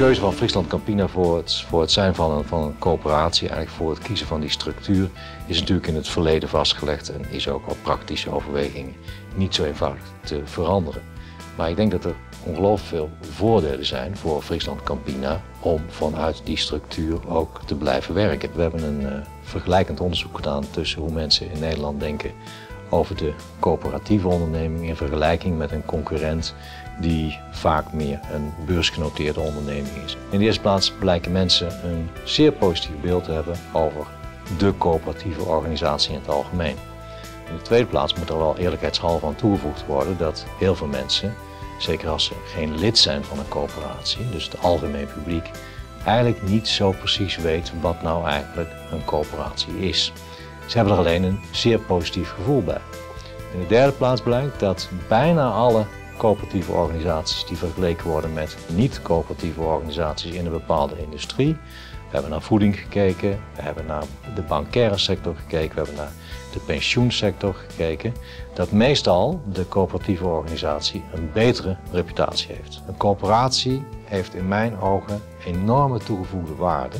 keuze van Friesland Campina voor het, voor het zijn van een, van een coöperatie, eigenlijk voor het kiezen van die structuur, is natuurlijk in het verleden vastgelegd en is ook op praktische overwegingen niet zo eenvoudig te veranderen. Maar ik denk dat er ongelooflijk veel voordelen zijn voor Friesland Campina om vanuit die structuur ook te blijven werken. We hebben een uh, vergelijkend onderzoek gedaan tussen hoe mensen in Nederland denken over de coöperatieve onderneming in vergelijking met een concurrent die vaak meer een beursgenoteerde onderneming is. In de eerste plaats blijken mensen een zeer positief beeld te hebben over de coöperatieve organisatie in het algemeen. In de tweede plaats moet er wel eerlijkheidshalve aan toegevoegd worden dat heel veel mensen, zeker als ze geen lid zijn van een coöperatie, dus het algemeen publiek, eigenlijk niet zo precies weet wat nou eigenlijk een coöperatie is. Ze hebben er alleen een zeer positief gevoel bij. In de derde plaats blijkt dat bijna alle coöperatieve organisaties die vergeleken worden met niet-coöperatieve organisaties in een bepaalde industrie. We hebben naar voeding gekeken, we hebben naar de bankaire sector gekeken, we hebben naar de pensioensector gekeken. Dat meestal de coöperatieve organisatie een betere reputatie heeft. Een coöperatie heeft in mijn ogen enorme toegevoegde waarde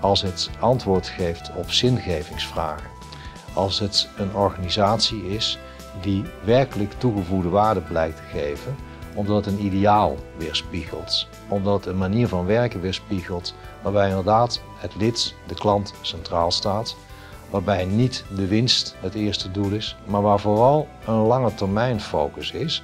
als het antwoord geeft op zingevingsvragen. Als het een organisatie is die werkelijk toegevoegde waarde blijkt te geven, omdat het een ideaal weerspiegelt. Omdat het een manier van werken weerspiegelt waarbij inderdaad het lid, de klant, centraal staat. Waarbij niet de winst het eerste doel is, maar waar vooral een lange termijn focus is.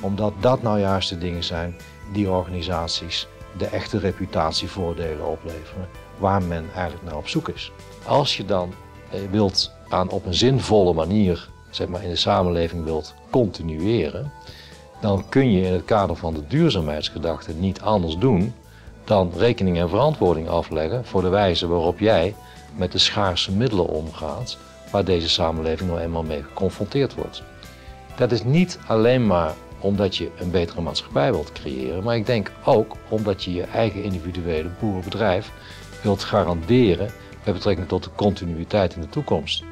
Omdat dat nou juist de dingen zijn die organisaties de echte reputatievoordelen opleveren waar men eigenlijk naar op zoek is. Als je dan eh, wilt aan op een zinvolle manier zeg maar, in de samenleving wilt continueren, dan kun je in het kader van de duurzaamheidsgedachte niet anders doen dan rekening en verantwoording afleggen voor de wijze waarop jij met de schaarse middelen omgaat waar deze samenleving nou eenmaal mee geconfronteerd wordt. Dat is niet alleen maar omdat je een betere maatschappij wilt creëren, maar ik denk ook omdat je je eigen individuele boerenbedrijf wilt garanderen met betrekking tot de continuïteit in de toekomst.